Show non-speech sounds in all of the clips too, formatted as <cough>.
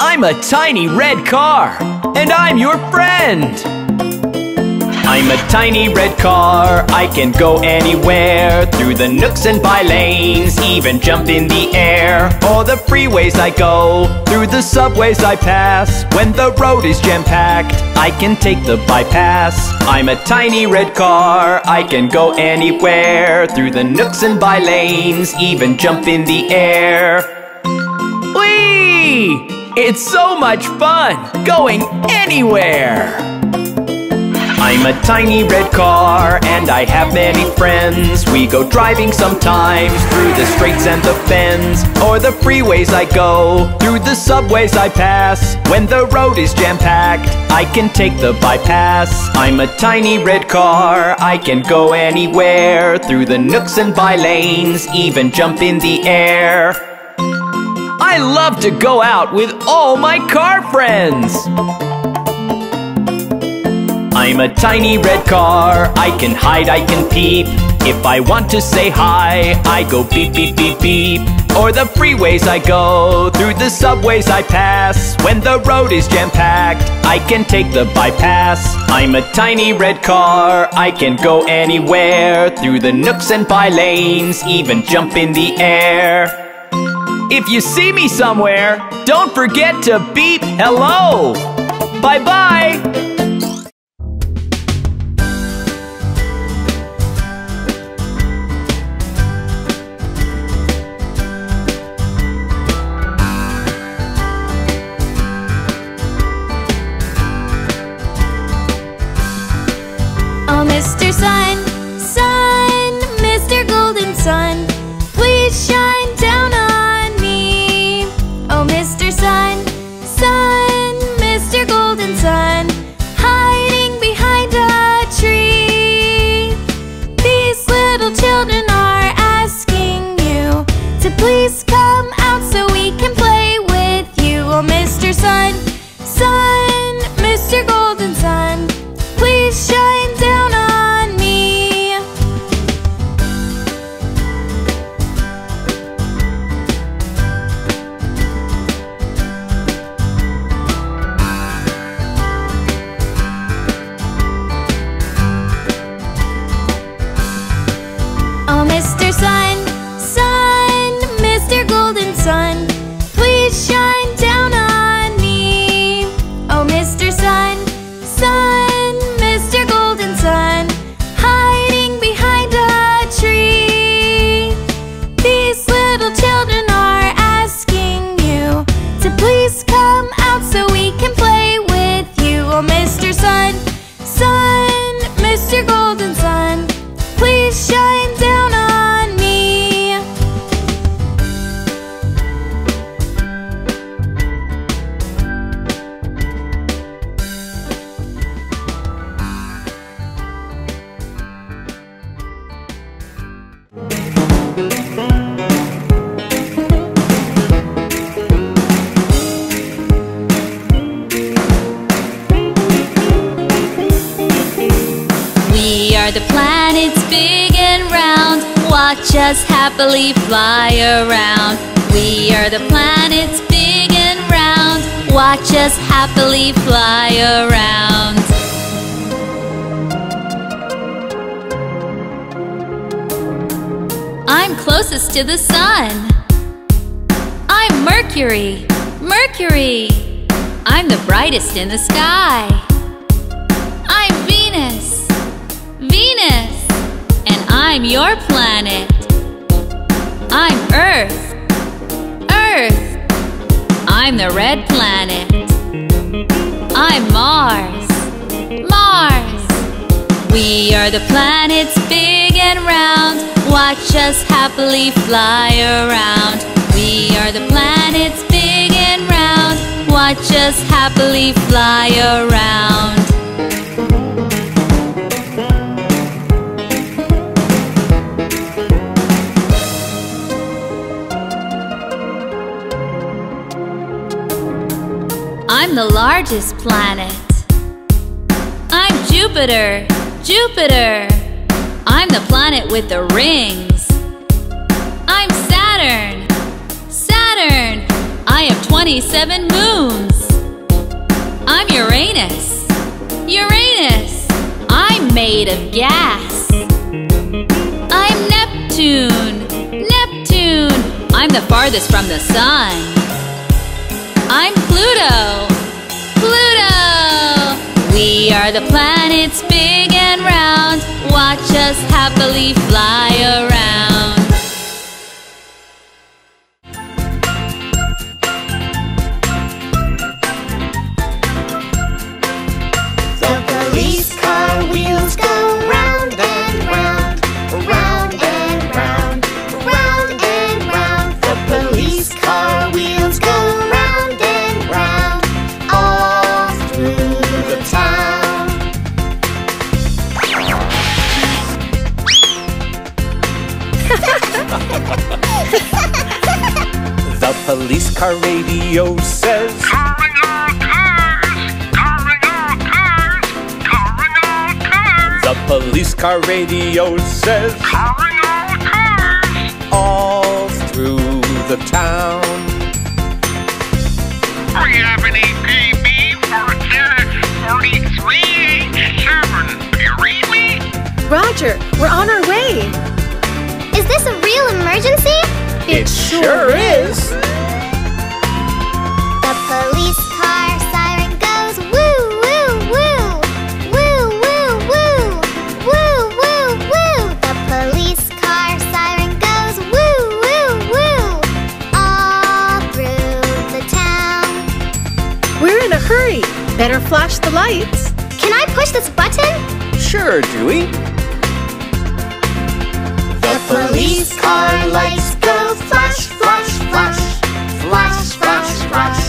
I'm a tiny red car, and I'm your friend. I'm a tiny red car, I can go anywhere Through the nooks and by lanes, even jump in the air. O'er the freeways I go, through the subways I pass. When the road is jam-packed, I can take the bypass. I'm a tiny red car, I can go anywhere Through the nooks and by lanes, even jump in the air It's so much fun, going anywhere! I'm a tiny red car and I have many friends. We go driving sometimes through the straights and the fens Or the freeways I go, through the subways I pass. When the road is jam-packed, I can take the bypass. I'm a tiny red car, I can go anywhere Through the nooks and by lanes, even jump in the air I love to go out with all my car friends! I'm a tiny red car, I can hide, I can peep. If I want to say hi, I go beep beep beep beep. Or the freeways I go, through the subways I pass. When the road is jam-packed, I can take the bypass. I'm a tiny red car, I can go anywhere. Through the nooks and by lanes, even jump in the air If you see me somewhere, don't forget to beep hello! Bye-bye! Oh, Mr. Sun, Sun, the planets big and round. Watch us happily fly around. We are the planets big and round. Watch us happily fly around. I'm closest to the sun. I'm Mercury. Mercury. I'm the brightest in the sky. I'm Venus. I'm your planet. I'm Earth. Earth. I'm the red planet. I'm Mars. Mars. We are the planets big and round. Watch us happily fly around. We are the planets big and round. Watch us happily fly around. I'm the largest planet. I'm Jupiter. Jupiter. I'm the planet with the rings. I'm Saturn. Saturn. I have 27 moons. I'm Uranus. Uranus. I'm made of gas. I'm Neptune. Neptune. I'm the farthest from the sun. I'm Pluto. We are the planets big and round. Watch us happily fly around. Police car radio says, Calling all cars! all through the town. We have an APB for the 43H7. You read me? Roger, we're on our way. Is this a real emergency? It sure is. The police Better flash the lights. Can I push this button? Sure, Dewey. The police car lights go flash, flash, flash. Flash, flash, flash.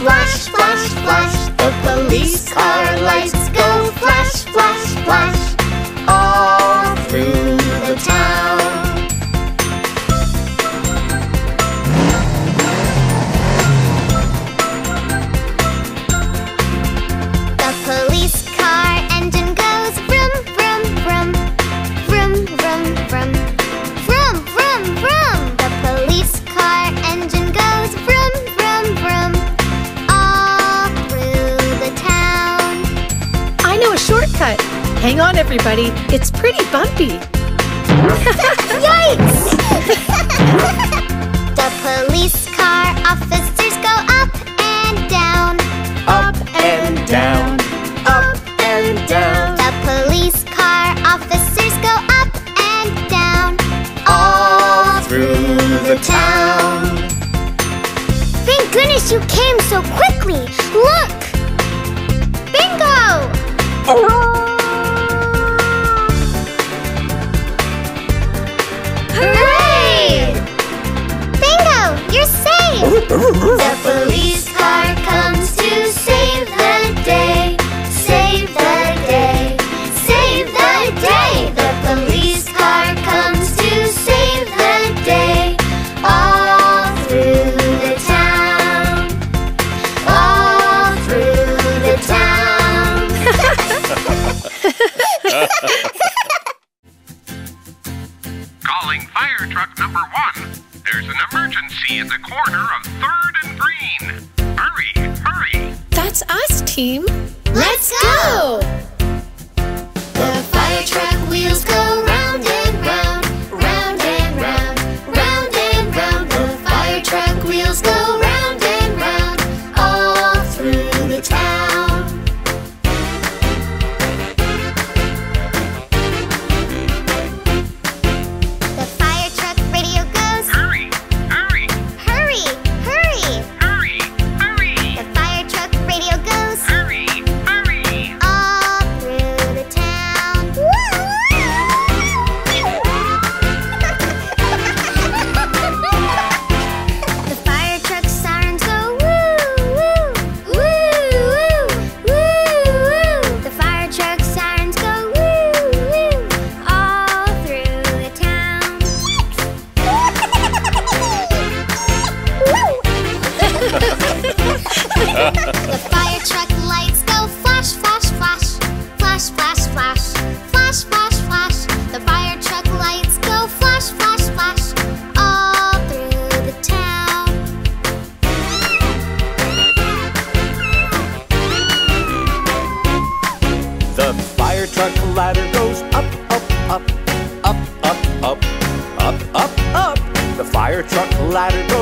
Flash, flash, flash. The police car lights go flash, flash, flash. Hang on, everybody. It's pretty bumpy. <laughs> Yikes! <laughs> the police car officers go up and down. Up and down, up and down. The police car officers go up and down all through the town. Thank goodness you came so quickly. The police car comes to save the day. Save the day. Save the day. The police car comes to save the day. All through the town. All through the town. <laughs> Calling fire truck number one. There's an emergency at the corner of 3rd and Green. Hurry, hurry! That's us, team. Let's go! light it up.